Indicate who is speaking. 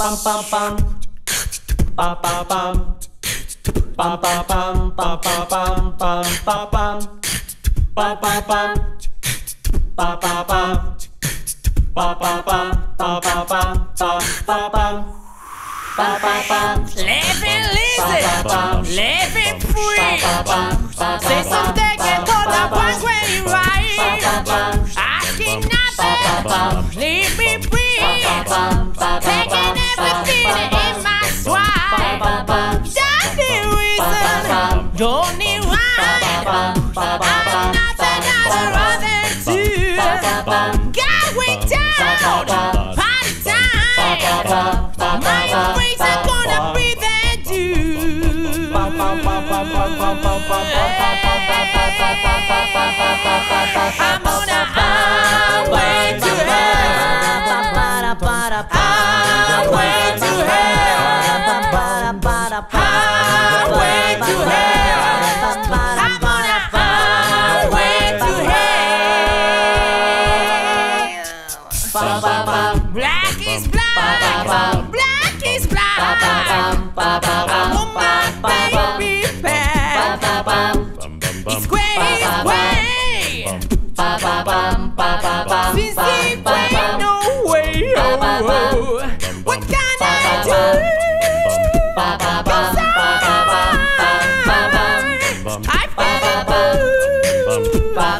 Speaker 1: Bum bum bum. Bum bum bum. Bum bum bum. Bum bum bum. Bum bum bum. Bum bum bum. Bum bum bum. Bum bum bum. Bum bum bum. Bum bum bum.
Speaker 2: Living lazy, living free. C'est something que toda voz when you right. I cannot leave me Don't need rhyme. I'm nothing I'd rather do. Going down, party time. My friends are gonna be there too. I'm on a highway to hell. Highway to hell. Highway Black is black. Black is black. Woman, baby, back. It's way, it's. Since it way, no way. Oh, oh. What can I do? Inside. I've got a boo.